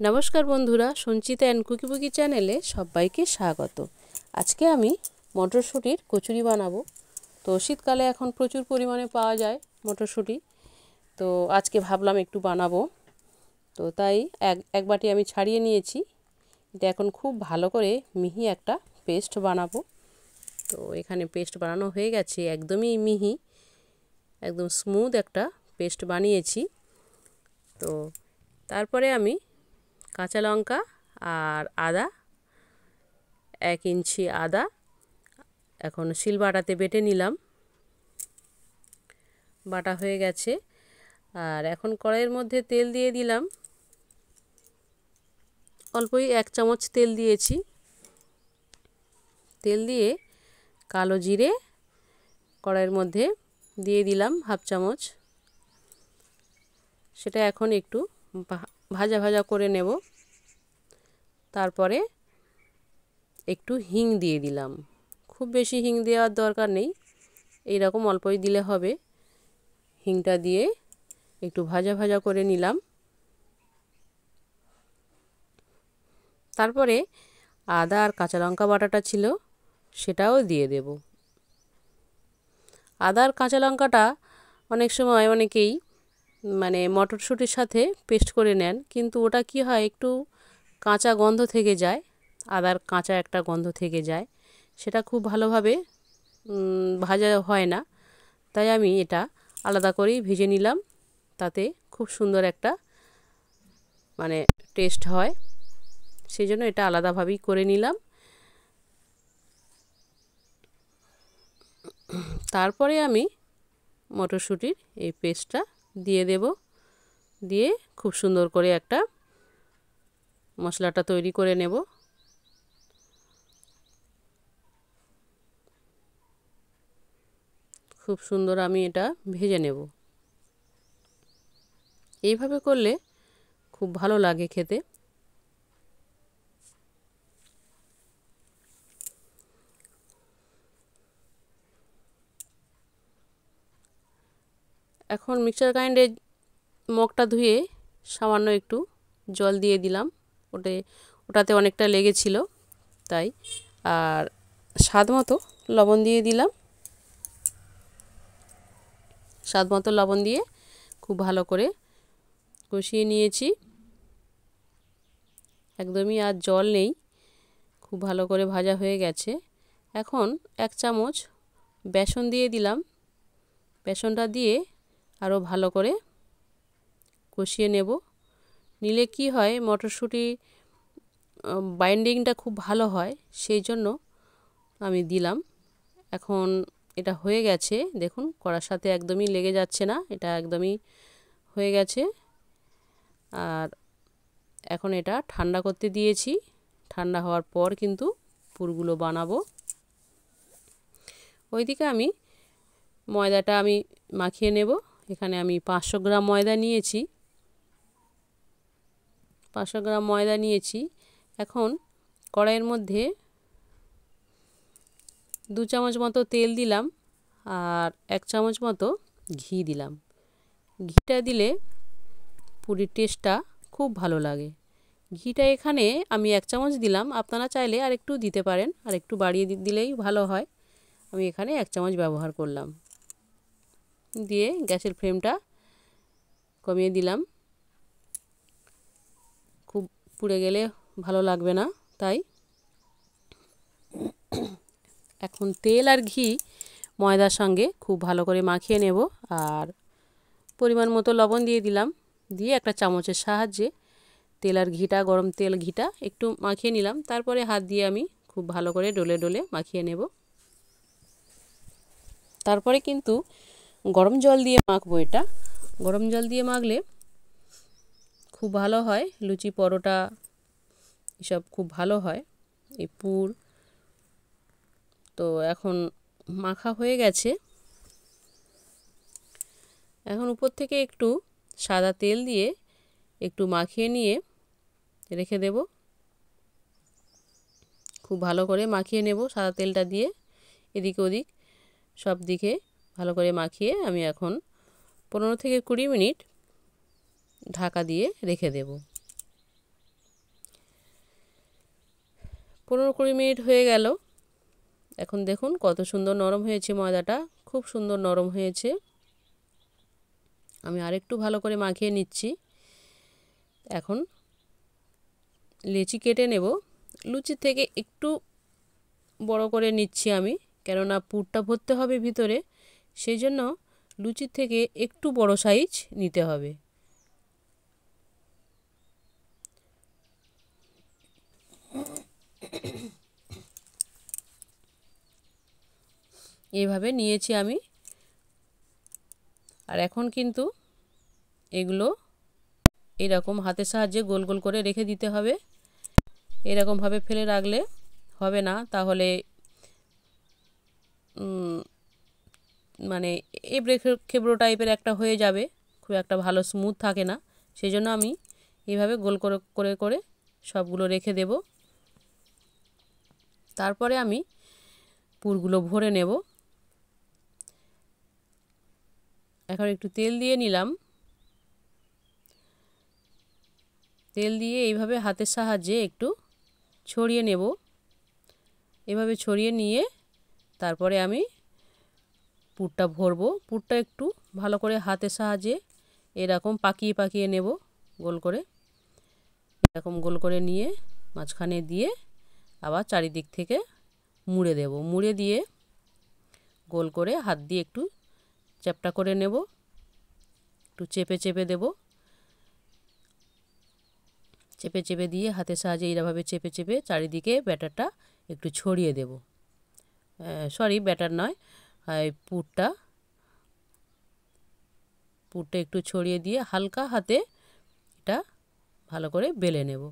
নমস্কার বন্ধুরা, সঞ্চিতা অ্যান্ড কুকিপুকি চ্যানেলে সবাইকে স্বাগত। আজকে আমি মটরশুঁটির কচুরি বানাবো। তো শীতকালে এখন প্রচুর পরিমাণে পাওয়া যায় মটরশুঁটি। তো আজকে ভাবলাম একটু বানাবো। তো তাই এক এক বাটি আমি ছাড়িয়ে নিয়েছি। এটা এখন খুব ভালো করে মিহি একটা পেস্ট বানাবো। তো এখানে পেস্ট বানানো হয়ে গেছে, একদমই মিহি, একদম স্মুথ একটা পেস্ট বানিয়েছি। তো তারপরে আমি কাঁচা লঙ্কা আর আদা, এক ইঞ্চি আদা, এখন শিল বাটাতে বেটে নিলাম। বাটা হয়ে গেছে। আর এখন কড়াইয়ের মধ্যে তেল দিয়ে দিলাম। অল্পই এক চামচ তেল দিয়েছি। তেল দিয়ে কালো জিরে কড়াইয়ের মধ্যে দিয়ে দিলাম হাফ চামচ। সেটা এখন একটু ভাজা ভাজা করে নেব। তারপরে একটু হিং দিয়ে দিলাম। খুব বেশি হিং দেওয়ার দরকার নেই এই রকম অল্পই দিলে হবে। হিংটা দিয়ে একটু ভাজা ভাজা করে নিলাম। তারপরে আদা আর কাঁচা লঙ্কা বাটাটা ছিল, সেটাও দিয়ে দেব। আদা আর কাঁচা লঙ্কাটা অনেক সময় অনেকেই মানে মটরশুঁটির সাথে পেস্ট করে নেন, কিন্তু ওটা কি হয় একটু কাঁচা গন্ধ থেকে যায় আদার কাঁচা একটা গন্ধ থেকে যায়। সেটা খুব ভালোভাবে ভাজা হয় না। তাই আমি এটা আলাদা করেই ভেজে নিলাম। তাতে খুব সুন্দর একটা মানে টেস্ট হয়। সেই জন্য এটা আলাদাভাবেই করে নিলাম। তারপরে আমি মটরশুঁটির এই পেস্টটা দিয়ে দেব। দিয়ে খুব সুন্দর করে একটা মশলাটা তৈরি করে নেব। খুব সুন্দর আমি এটা ভেজে নেব। এইভাবে করলে খুব ভালো লাগে খেতে। এখন মিক্সার গ্রাইন্ডে মগটা ধুয়ে সামান্য একটু জল দিয়ে দিলাম। ওটে, ওটাতে অনেকটা লেগেছিল, তাই। আর স্বাদ মতো লবণ দিয়ে দিলাম। স্বাদ মতো লবণ দিয়ে খুব ভালো করে কষিয়ে নিয়েছি। একদমই আর জল নেই, খুব ভালো করে ভাজা হয়ে গেছে। এখন এক চামচ বেসন দিয়ে দিলাম। বেসনটা দিয়ে আরও ভালো করে কষিয়ে নেব। নিলে কি হয়, মটরশুঁটি বাইন্ডিংটা খুব ভালো হয়, সেই জন্য আমি দিলাম। এখন এটা হয়ে গেছে, দেখুন, কড়ার সাথে একদমই লেগে যাচ্ছে না, এটা একদমই হয়ে গেছে। আর এখন এটা ঠান্ডা করতে দিয়েছি, ঠান্ডা হওয়ার পর কিন্তু পুরগুলো বানাবো। ওইদিকে আমি ময়দাটা আমি মাখিয়ে নেব, এখানে আমি পাঁচশো গ্রাম ময়দা নিয়েছি। পাঁচশো গ্রাম ময়দা নিয়েছি। এখন কড়াইয়ের মধ্যে দু চামচ মতো তেল দিলাম আর এক চামচ মতো ঘি দিলাম। ঘিটা দিলে পুরীর টেস্টটা খুব ভালো লাগে। ঘিটা এখানে আমি এক চামচ দিলাম। আপনারা চাইলে আর একটু দিতে পারেন আর একটু বাড়িয়ে দিলেই ভালো হয়। আমি এখানে এক চামচ ব্যবহার করলাম। দিয়ে গ্যাসের ফ্লেমটা কমিয়ে দিলাম। পুড়ে গেলে ভালো লাগবে না, তাই? এখন তেল আর ঘি ময়দার সঙ্গে খুব ভালো করে মাখিয়ে নেব আর পরিমাণ মতো লবণ দিয়ে দিলাম। দিয়ে একটা চামচের সাহায্যে তেল আর ঘিটা, গরম তেল ঘিটা একটু মাখিয়ে নিলাম। তারপরে হাত দিয়ে আমি খুব ভালো করে ডলে ডলে মাখিয়ে নেব। তারপরে কিন্তু গরম জল দিয়ে মাখবো এটা। গরম জল দিয়ে মাখলে খুব ভালো হয়, লুচি পরোটা এসব খুব ভালো হয়। এই পুর। তো এখন মাখা হয়ে গেছে। এখন উপর থেকে একটু সাদা তেল দিয়ে একটু মাখিয়ে নিয়ে রেখে দেব। খুব ভালো করে মাখিয়ে নেব সাদা তেলটা দিয়ে। এদিক ওদিক সব দিকে ভালো করে মাখিয়ে আমি এখন পনেরো থেকে কুড়ি মিনিট ঢাকা দিয়ে রেখে দেব। পনেরো কুড়ি মিনিট হয়ে গেল। এখন দেখুন কত সুন্দর নরম হয়েছে ময়দাটা, খুব সুন্দর নরম হয়েছে। আমি আরেকটু ভালো করে মাখিয়ে নিচ্ছি। এখন লেচি কেটে নেব। লুচির থেকে একটু বড় করে নিচ্ছি আমি, কেননা পুরটা ভরতে হবে ভিতরে, সেই জন্য লুচির থেকে একটু বড় সাইজ নিতে হবে। এইভাবে নিয়েছি আমি। আর এখন কিন্তু এগুলো এরকম হাতের সাহায্যে গোল গোল করে রেখে দিতে হবে। এরকমভাবে ফেলে রাখলে হবে না। তাহলে মানে এবড়ে খেবড়ো টাইপের একটা হয়ে যাবে। খুব একটা ভালো স্মুথ থাকে না। সেই জন্য আমি এইভাবে গোল করে করে করে সবগুলো রেখে দেব। তারপরে আমি পুরগুলো ভরে নেব। এখন একটু তেল দিয়ে নিলাম। তেল দিয়ে এইভাবে হাতের সাহায্যে একটু ছড়িয়ে নেব। এভাবে ছড়িয়ে নিয়ে তারপরে আমি পুরটা ভরবো। পুরটা একটু ভালো করে হাতের সাহায্যে এরকম পাকিয়ে পাকিয়ে নেব গোল করে। এরকম গোল করে নিয়ে মাঝখানে দিয়ে আবার চারিদিক থেকে মুড়ে দেব। মুড়ে দিয়ে গোল করে হাত দিয়ে একটু চ্যাপটা করে নেব। একটু চেপে চেপে দেব। চেপে চেপে দিয়ে হাতের সাহায্যে এইভাবে চেপে চেপে চারিদিকে ব্যাটারটা একটু ছড়িয়ে দেব। সরি ব্যাটার নয় পুরটা পুরটা একটু ছড়িয়ে দিয়ে হালকা হাতে এটা ভালো করে বেলে নেব।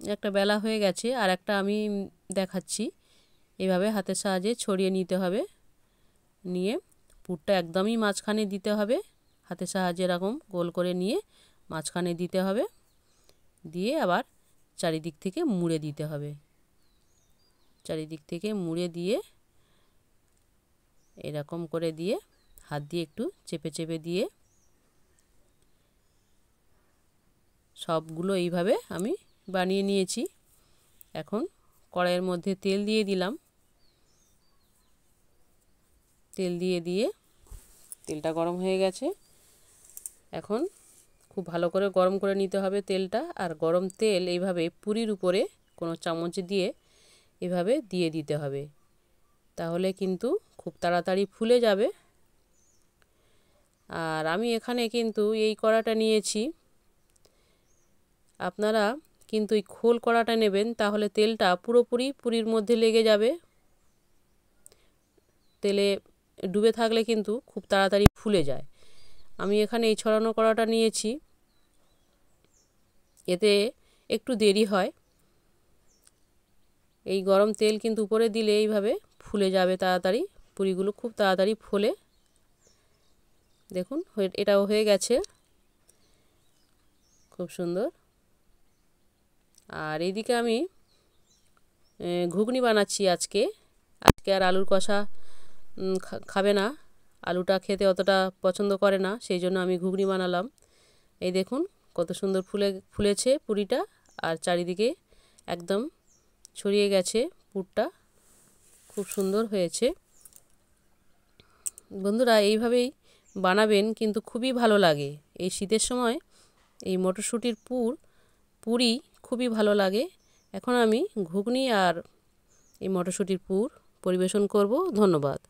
একটা বেলা হয়ে গেছে আর একটা আমি দেখাচ্ছি। এভাবে হাতের সাহায্যে ছড়িয়ে নিতে হবে। নিয়ে পুরটা একদমই মাঝখানে দিতে হবে। হাতের সাহায্যে এরকম গোল করে নিয়ে মাঝখানে দিতে হবে। দিয়ে আবার চারিদিক থেকে মুড়ে দিতে হবে। চারিদিক থেকে মুড়ে দিয়ে এরকম করে দিয়ে হাত দিয়ে একটু চেপে চেপে দিয়ে সবগুলো এইভাবে আমি বানিয়ে নিয়েছি। এখন কড়াইয়ের মধ্যে তেল দিয়ে দিলাম। তেল দিয়ে দিয়ে তেলটা গরম হয়ে গেছে। এখন খুব ভালো করে গরম করে নিতে হবে তেলটা। আর গরম তেল এইভাবে পুরির উপরে কোনো চামচ দিয়ে এভাবে দিয়ে দিতে হবে। তাহলে কিন্তু খুব তাড়াতাড়ি ফুলে যাবে। আর আমি এখানে কিন্তু এই কড়াটা নিয়েছি। আপনারা কিন্তু এই খোল কড়াটা নেবেন, তাহলে তেলটা পুরোপুরি পুরীর মধ্যে লেগে যাবে। তেলে ডুবে থাকলে কিন্তু খুব তাড়াতাড়ি ফুলে যায়। আমি এখানে এই ছড়ানো কড়াটা নিয়েছি। এতে একটু দেরি হয়। এই গরম তেল কিন্তু উপরে দিলে এইভাবে ফুলে যাবে তাড়াতাড়ি, পুরিগুলো খুব তাড়াতাড়ি ফোলে। দেখুন এটাও হয়ে গেছে। খুব সুন্দর। আর এইদিকে আমি ঘুগনি বানাচ্ছি আজকে। আজকে আর আলুর কষা খাবে না। আলুটা খেতে অতটা পছন্দ করে না, সেই জন্য আমি ঘুগনি বানালাম। এই দেখুন, কত সুন্দর ফুলে, ফুলেছে পুরিটা, আর চারিদিকে একদম ছড়িয়ে গেছে পুরটা। খুব সুন্দর হয়েছে। বন্ধুরা, এইভাবেই বানাবেন, কিন্তু খুবই ভালো লাগে। এই শীতের সময় এই মটরশুঁটির পুর, পুরি খুবই ভালো লাগে। এখন আমি ঘুগনি আর এই মটরশুঁটির পুর পরিবেশন করব। ধন্যবাদ।